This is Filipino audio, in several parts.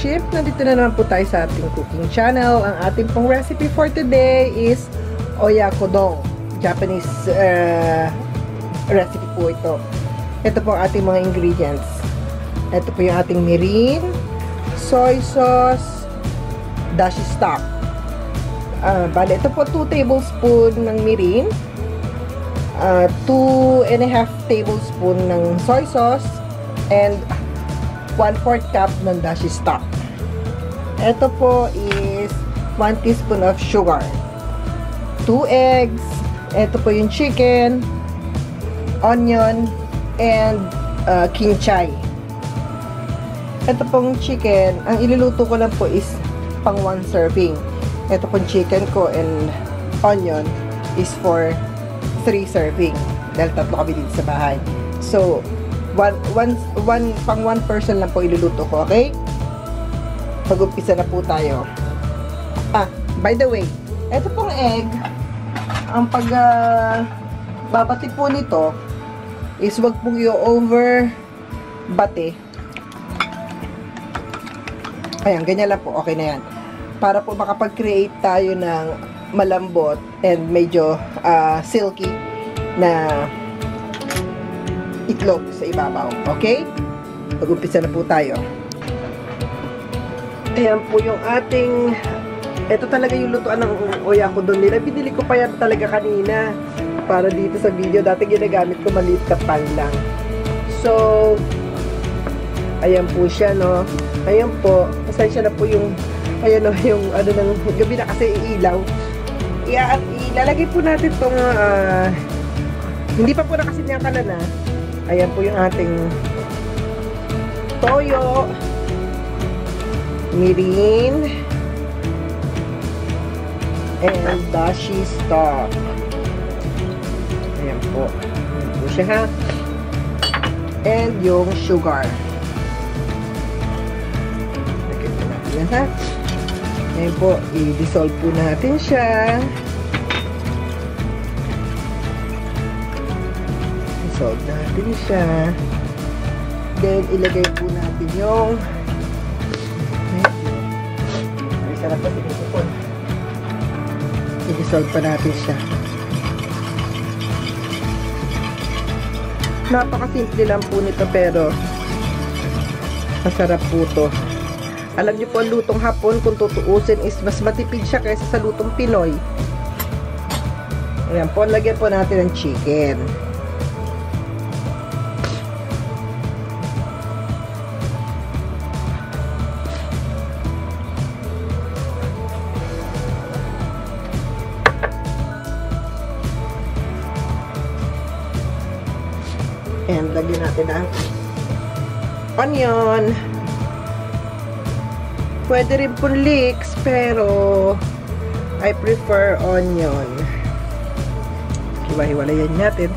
Friendship. Nandito na naman po tayo sa ating cooking channel. Ang ating pong recipe for today is oyakodon. Japanese uh, recipe po ito. Ito po ang ating mga ingredients. Ito po yung ating mirin, soy sauce, dashi stock. Uh, bale, ito po 2 tablespoon ng mirin, uh, 2 and a half tablespoon ng soy sauce, and 1 4 cup ng dashi stock. Ito po is 1 teaspoon of sugar. 2 eggs. Ito po yung chicken, onion, and uh, kinchay. Ito pong chicken, ang iluluto ko lang po is pang 1 serving. Ito pong chicken ko and onion is for 3 serving. Dahil tatlo kami dito sa bahay. So, one, one, one, pang one person lang po iluluto ko, okay? Mag-umpisa na po tayo. Ah, by the way, ito pong egg, ang pag uh, babati po nito is wag pong i-over bate. Ayan, ganyan lang po. Okay na yan. Para po makapag-create tayo ng malambot and medyo uh, silky na itlog sa ibabaw. Okay? Mag-umpisa na po tayo. Ayan po yung ating ito talaga yung lutuan ng oyakudon nila. Binili ko pa yan talaga kanina para dito sa video. Dati ginagamit ko maliit na pan lang. So, ayan po siya, no? Ayan po. Pasensya na po yung ayan no, yung ano ng gabi na kasi iilaw. Ia ilalagay po natin tong uh, hindi pa po na Ayan po yung ating toyo, mirin, and dashi stock. Ayan po. Ayan po siya ha. And yung sugar. Po natin yan ha. Ayan po. I-dissolve po natin siya. Dissolve natin siya. Then, ilagay po natin yung sarap pa sinisipon. I-dissolve pa natin siya. Napakasimple lang po nito pero masarap po to. Alam niyo po, ang lutong hapon, kung tutuusin, is mas matipid siya kaysa sa lutong Pinoy. Ayan po, lagyan po natin ng chicken. Lagyan natin ang onion. Pwede rin po leeks, pero I prefer onion. Hiwa-hiwalayan natin.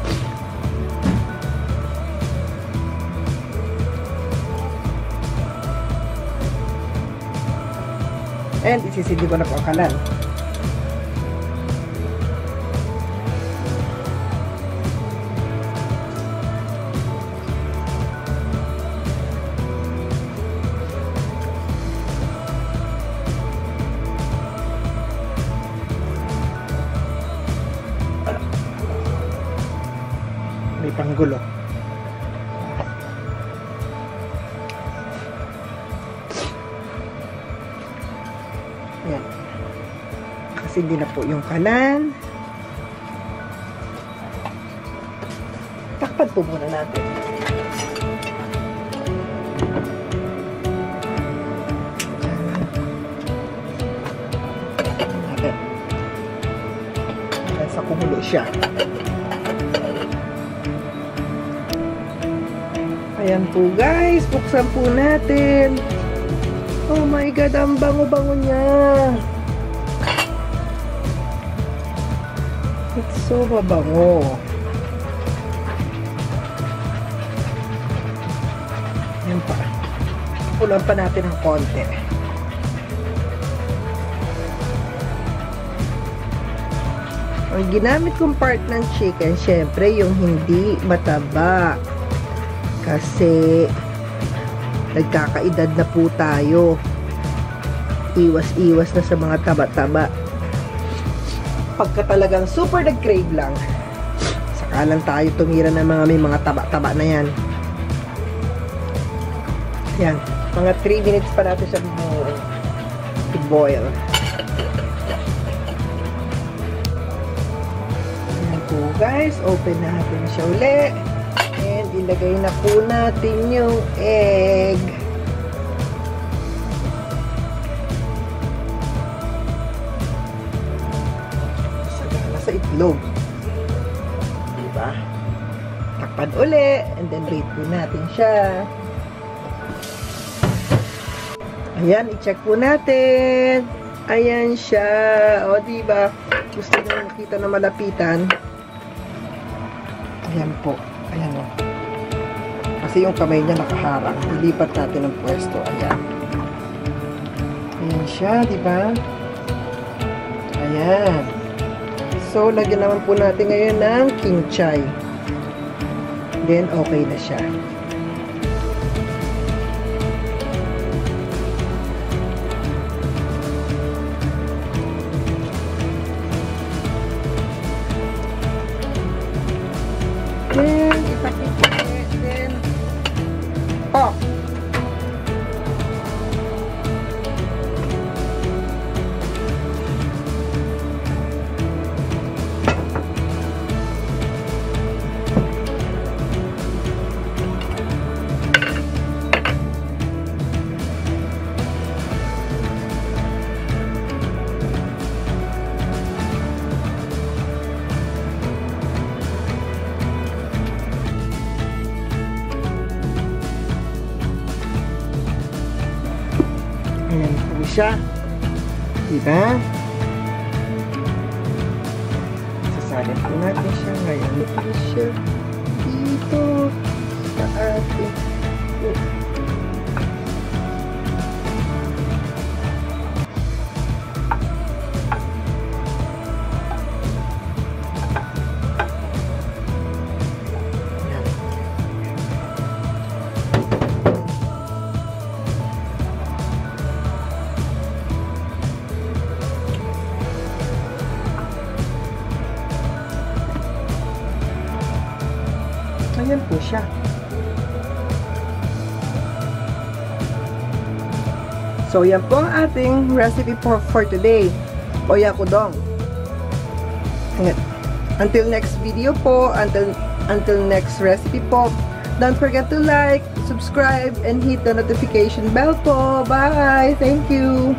And isisindi ko na po ang kalan. May panggulo. Yan. Kasi hindi na po yung kalan. Takpan po muna natin. Natin. Sa kumulo siya. Ayan po guys, buksan po natin. Oh my god, ang bango-bango niya. It's so mabango. Ayan pa. Pulan pa natin ng konti. Ang ginamit kong part ng chicken, syempre yung hindi mataba. Kasi nagkakaedad na po tayo. iwas-iwas na sa mga taba-taba. Pagka talagang super nag-crave lang, saka lang tayo tumira ng mga may mga taba-taba na yan. Yan. Mga 3 minutes pa natin siya i-boil. Yan po guys. Open natin siya uli. Ilagay na po natin yung egg. Sagana sa itlog. Diba? Takpan uli. And then wait po natin siya. Ayan, i-check po natin. Ayan siya. O, diba? Gusto nyo makita na malapitan. Ayan po. Ayan o. Kasi yung kamay niya nakaharang. Ilipat natin ng pwesto. Ayan. Ayan siya, diba? Ayan. So, lagyan naman po natin ngayon ng king chai. Then, okay na siya. Then. Then, 二 Ayan po siya. Diba? Sasalit po natin siya ngayon. Ito siya dito sa ating siya. So, yan po ang ating recipe for, for today. Oyakudong. Until next video po, until, until next recipe po, don't forget to like, subscribe, and hit the notification bell po. Bye! Thank you!